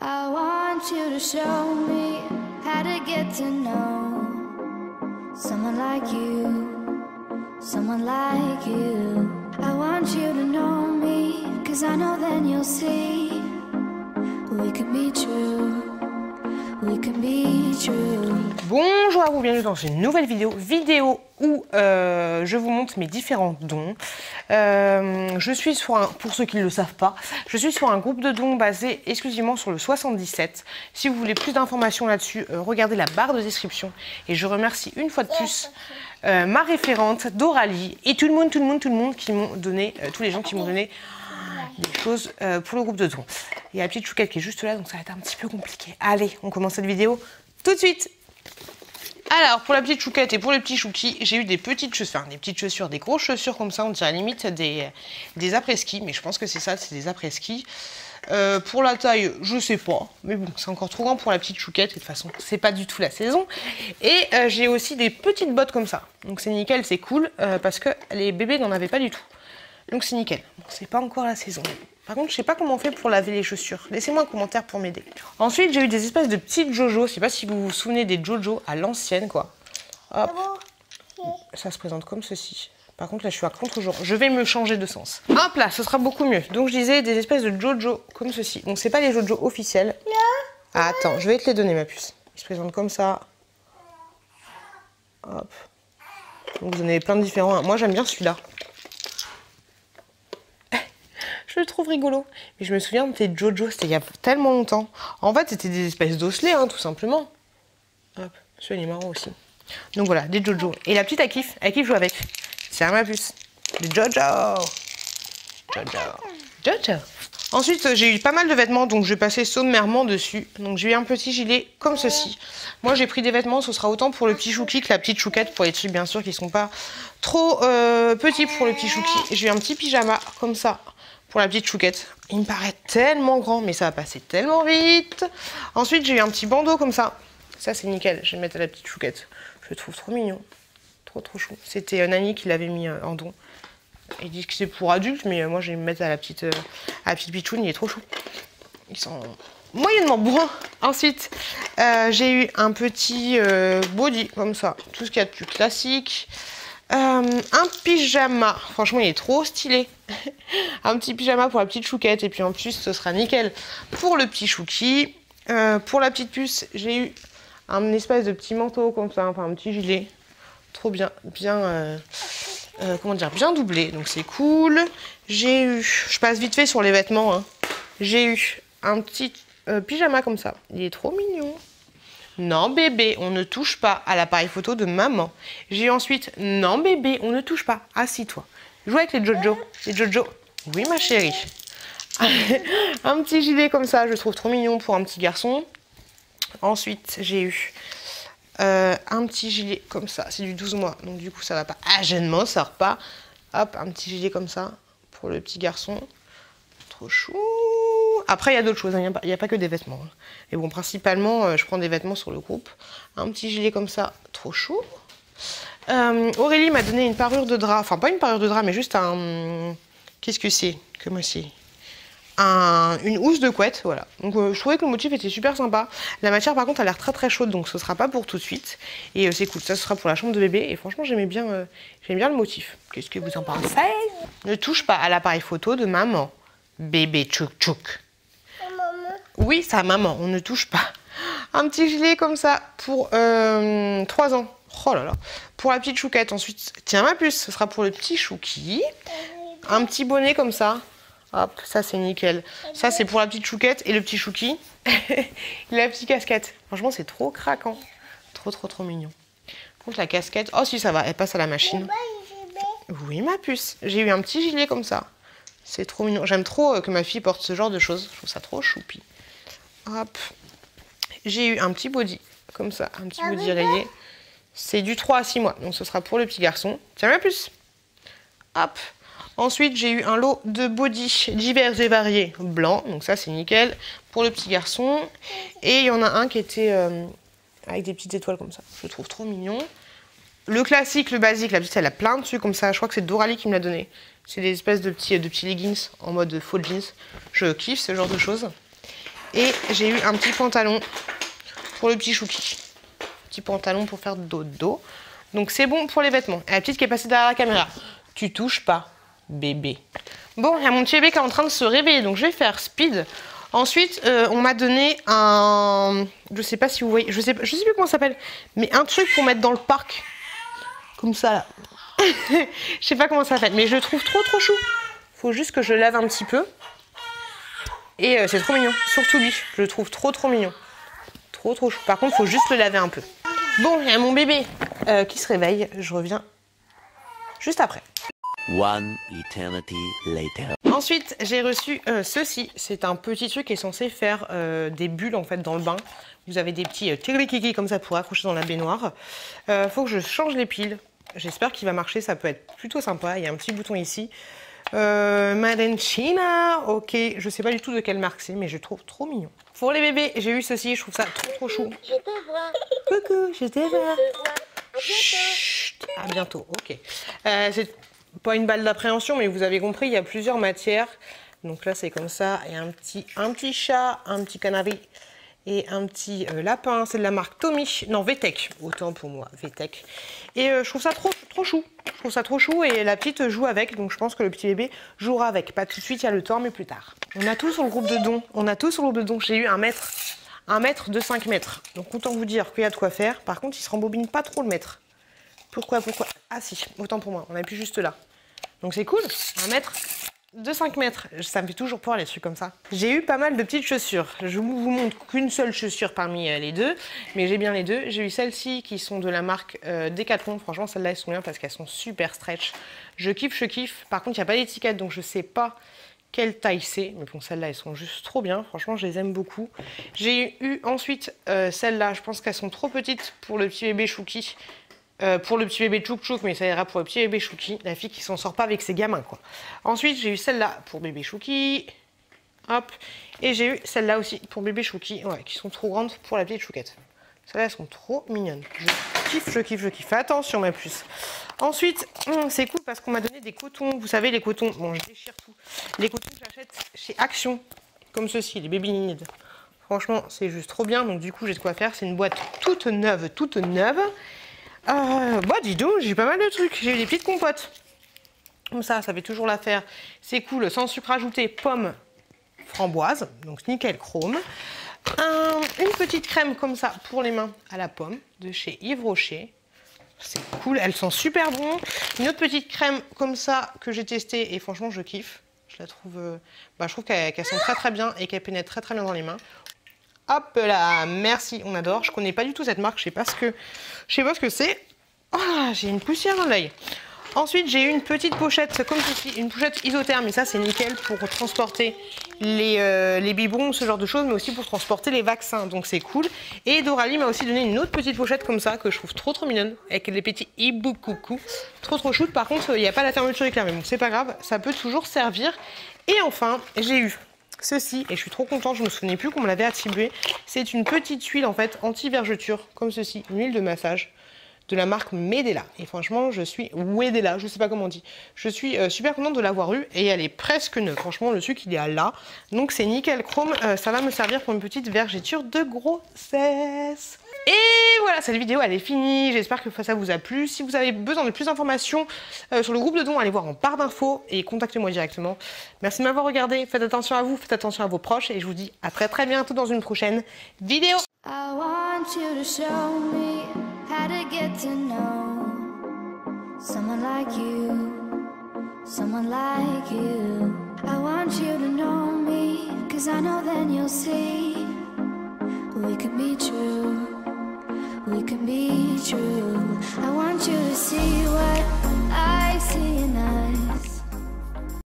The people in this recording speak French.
I want you to show me how to get to know someone like you, someone like you. I want you to know me, cause I know then you'll see we can be true. Bonjour à vous, bienvenue dans une nouvelle vidéo, vidéo où euh, je vous montre mes différents dons. Euh, je suis sur un, pour ceux qui ne le savent pas, je suis sur un groupe de dons basé exclusivement sur le 77. Si vous voulez plus d'informations là-dessus, euh, regardez la barre de description. Et je remercie une fois de plus ma référente Doralie et tout le monde, tout le monde, tout le monde qui m'ont donné, tous les gens qui m'ont donné des choses euh, pour le groupe de dons. Il y a la petite chouquette qui est juste là, donc ça va être un petit peu compliqué. Allez, on commence cette vidéo tout de suite. Alors, pour la petite chouquette et pour le petit chouki, j'ai eu des petites chaussures, enfin, des petites chaussures, des grosses chaussures comme ça, on dirait limite des, des après-ski, mais je pense que c'est ça, c'est des après-ski. Euh, pour la taille, je sais pas, mais bon, c'est encore trop grand pour la petite chouquette, et de toute façon, c'est pas du tout la saison. Et euh, j'ai aussi des petites bottes comme ça, donc c'est nickel, c'est cool, parce que les bébés n'en avaient pas du tout. Donc c'est nickel. Bon, c'est pas encore la saison. Par contre, je sais pas comment on fait pour laver les chaussures. Laissez-moi un commentaire pour m'aider. Ensuite, j'ai eu des espèces de petites Jojo. Je sais pas si vous vous souvenez des Jojo à l'ancienne, quoi. Hop. Ça se présente comme ceci. Par contre, là, je suis à contre-jour. Je vais me changer de sens. Hop là, ce sera beaucoup mieux. Donc, je disais des espèces de Jojo comme ceci. Donc, c'est pas les Jojo officiels. Ah, attends, je vais te les donner, ma puce. Ils se présentent comme ça. Hop. Donc, vous en avez plein de différents. Moi, j'aime bien celui-là. Je le trouve rigolo. Mais je me souviens de tes Jojo, c'était il y a tellement longtemps. En fait, c'était des espèces d'osselets, hein, tout simplement. Hop, celui-là, il est marrant aussi. Donc voilà, des Jojo. Et la petite, elle kiffe, elle kiffe jouer avec. C'est ma puce. Des Jojo. Jojo. Jojo. Ensuite, j'ai eu pas mal de vêtements, donc je vais passer sommairement dessus. Donc j'ai eu un petit gilet comme ceci. Moi, j'ai pris des vêtements, ce sera autant pour le petit chouki que la petite chouquette, pour les trucs bien sûr qui sont pas trop euh, petits pour le petit chouki. J'ai eu un petit pyjama comme ça pour la petite chouquette. Il me paraît tellement grand, mais ça va passer tellement vite. Ensuite, j'ai eu un petit bandeau comme ça. Ça, c'est nickel. Je vais le mettre à la petite chouquette. Je le trouve trop mignon. Trop, trop chou. C'était euh, Nani qui l'avait mis euh, en don. Ils disent que c'est pour adultes, mais euh, moi, je vais me mettre à la petite, euh, à la petite. Il est trop chou. Ils sont moyennement bruns. Ensuite, j'ai eu un petit body comme ça. Tout ce qu'il y a de plus classique. Euh, un pyjama, franchement il est trop stylé. un petit pyjama pour la petite chouquette et puis en plus ce sera nickel pour le petit chouki. Euh, pour la petite puce, j'ai eu un espèce de petit manteau comme ça, enfin un petit gilet. Trop bien, bien, euh, comment dire, bien doublé, donc c'est cool. J'ai eu, je passe vite fait sur les vêtements, hein. j'ai eu un petit pyjama comme ça. Il est trop mignon. Non bébé, on ne touche pas à l'appareil photo de maman. J'ai ensuite non bébé, on ne touche pas. Assis-toi. Joue avec les Jojo. Les Jojo. Oui ma chérie. un petit gilet comme ça, je trouve trop mignon pour un petit garçon. Ensuite, j'ai eu euh, un petit gilet comme ça. C'est du 12 mois, donc du coup ça va pas. Ah, je ne m'en sors pas. Hop, un petit gilet comme ça pour le petit garçon. Trop chou. Après, il y a d'autres choses, hein. il n'y a, pas- que des vêtements. hein. Mais bon, principalement, euh, je prends des vêtements sur le groupe. Un petit gilet comme ça, trop chou. Euh, Aurélie m'a donné une parure de drap, enfin pas une parure de drap, mais juste un. Qu'est-ce que c'est? Comment c'est? Un- une housse de couette, voilà. Donc euh, je trouvais que le motif était super sympa. La matière par contre a l'air très très chaude, donc ce sera pas pour tout de suite. Et c'est cool, ça ce sera pour la chambre de bébé. Et franchement j'aimais bien, bien le motif. Qu'est-ce que vous en pensez? Ne touche pas à l'appareil photo de maman. Bébé tchouk tchouk. Oui, ça maman, on ne touche pas. Un petit gilet comme ça pour 3 ans. Oh là là. Pour la petite chouquette ensuite. Tiens ma puce, ce sera pour le petit chouki. Un petit bonnet comme ça. Hop, ça c'est nickel. Ça c'est pour la petite chouquette et le petit chouki. La petite casquette. Franchement, c'est trop craquant. Trop, trop, trop mignon. Contre, la casquette. Oh, si, ça va, elle passe à la machine. Oui, ma puce. J'ai eu un petit gilet comme ça. C'est trop mignon. J'aime trop euh, que ma fille porte ce genre de choses. Je trouve ça trop choupi. Hop. J'ai eu un petit body comme ça, un petit body rayé. C'est du 3 à 6 mois, donc ce sera pour le petit garçon. Tiens, ma puce. Hop. Ensuite, j'ai eu un lot de body divers et variés blancs, donc ça c'est nickel pour le petit garçon. Et il y en a un qui était euh, avec des petites étoiles comme ça. Je le trouve trop mignon. Le classique, le basique, la petite, elle a plein de trucs comme ça. Je crois que c'est Doralie qui me l'a donné. C'est des espèces de petits, de petits leggings en mode faux jeans. Je kiffe ce genre de choses. Et j'ai eu un petit pantalon pour le petit chouki. Petit pantalon pour faire dodo. Donc c'est bon pour les vêtements. Et la petite qui est passée derrière la caméra. Tu touches pas, bébé. Bon, il y a mon petit bébé qui est en train de se réveiller, donc je vais faire speed. Ensuite, euh, on m'a donné un... Je sais pas si vous voyez, je sais, je sais plus comment ça s'appelle, mais un truc pour mettre dans le parc. Comme ça, là. je sais pas comment ça s'appelle, mais je le trouve trop trop chou. Faut juste que je lave un petit peu. Et euh, c'est trop mignon, surtout lui. Je le trouve trop trop mignon. Trop trop chou. Par contre, faut juste le laver un peu. Bon, il y a mon bébé euh, qui se réveille. Je reviens juste après. One eternity later. Ensuite, j'ai reçu euh, ceci. C'est un petit truc qui est censé faire euh, des bulles en fait dans le bain. Vous avez des petits euh, comme ça pour accrocher dans la baignoire. Euh, faut que je change les piles. J'espère qu'il va marcher. Ça peut être plutôt sympa. Il y a un petit bouton ici. Euh, Made China. Ok, je sais pas du tout de quelle marque c'est, mais je trouve trop mignon. Pour les bébés, j'ai eu ceci. Je trouve ça trop trop chou. Je te vois. Coucou, je te vois. Je te vois. Chut, à bientôt, ok. Euh, c'est pas une balle d'appréhension, mais vous avez compris, il y a plusieurs matières. Donc là, c'est comme ça. Il y a un petit, un petit chat, un petit canari et un petit euh, lapin. C'est de la marque Tommy. Non, VTech. Autant pour moi, VTech. Et euh, je trouve ça trop, chou. Je trouve ça trop chou et la petite joue avec. Donc je pense que le petit bébé jouera avec. Pas tout de suite, il y a le temps, mais plus tard. On a tout sur le groupe de dons. On a tout sur le groupe de dons. J'ai eu un mètre. Un mètre de 5 mètres. Donc autant vous dire qu'il y a de quoi faire. Par contre, il se rembobine pas trop le mètre. Pourquoi Pourquoi? Ah si, autant pour moi. On appuie juste là. Donc c'est cool. Un mètre de 5 mètres. Ça me fait toujours peur les trucs comme ça. J'ai eu pas mal de petites chaussures. Je vous montre qu'une seule chaussure parmi euh, les deux. Mais j'ai bien les deux. J'ai eu celles-ci qui sont de la marque euh. Franchement, celles-là, elles sont bien parce qu'elles sont super stretch. Je kiffe, je kiffe. Par contre, il n'y a pas d'étiquette, donc je sais pas quelle taille c'est. Mais bon, celles-là, elles sont juste trop bien. Franchement, je les aime beaucoup. J'ai eu ensuite euh, celles-là. Je pense qu'elles sont trop petites pour le petit bébé Chouki. Euh, pour le petit bébé Chouk Chouk, mais ça ira pour le petit bébé Chouki. La fille qui s'en sort pas avec ses gamins, quoi. Ensuite, j'ai eu celle-là pour bébé Chouki. Hop. Et j'ai eu celle-là aussi pour bébé Chouki. Ouais, qui sont trop grandes pour la petite chouquette. Celles-là, elles sont trop mignonnes. Je kiffe, je kiffe, je kiffe. Attention, ma puce. Ensuite, hum, c'est cool parce qu'on m'a donné des cotons. Vous savez, les cotons. Bon, je déchire tout. Les cotons que j'achète chez Action. Comme ceci, les Baby Need. Franchement, c'est juste trop bien. Donc, du coup, j'ai de quoi faire. C'est une boîte toute neuve, toute neuve. Euh, bah, dis donc, j'ai pas mal de trucs. J'ai eu des petites compotes. Comme ça, ça fait toujours l'affaire. C'est cool, sans sucre ajouté, pomme, framboise. Donc, nickel chrome. Un- une petite crème comme ça pour les mains à la pomme de chez Yves Rocher. C'est cool, elles sont super bon. Une autre petite crème comme ça que j'ai testée et franchement je kiffe. Je la trouve, euh, bah, je trouve qu'elles sont très très bien et qu'elles pénètrent très très bien dans les mains. Hop là, merci, on adore. Je connais pas du tout cette marque, je sais pas ce que, je sais pas ce que c'est. Ah, j'ai une poussière dans l'œil. Ensuite, j'ai eu une petite pochette comme ceci, une pochette isotherme, et ça c'est nickel pour transporter les, euh, les biberons, ce genre de choses, mais aussi pour transporter les vaccins, donc c'est cool. Et Doralie m'a aussi donné une autre petite pochette comme ça, que je trouve trop trop mignonne, avec les petits hibou coucou, trop trop chouette. Par contre, il n'y a pas la fermeture éclair, mais bon, c'est pas grave, ça peut toujours servir. Et enfin, j'ai eu ceci, et je suis trop contente, je me souvenais plus qu'on me l'avait attribué. C'est une petite huile en fait anti-vergeture, comme ceci, une huile de massage de la marque Medela. Et franchement, je suis Wedela, je sais pas comment on dit. Je suis euh, super contente de l'avoir eu et elle est presque neuve. Franchement, le sucre il est à là. Donc c'est nickel chrome. Euh, ça va me servir pour une petite vergeture de grossesse. Et voilà, cette vidéo elle est finie. J'espère que ça vous a plu. Si vous avez besoin de plus d'informations euh, sur le groupe de dons, allez voir en barre d'infos et contactez-moi directement. Merci de m'avoir regardé. Faites attention à vous, faites attention à vos proches et je vous dis à très très bientôt dans une prochaine vidéo. To get to know someone like you, someone like you. I want you to know me, cause I know then you'll see we could be true, we can be true. I want you to see what I see in us.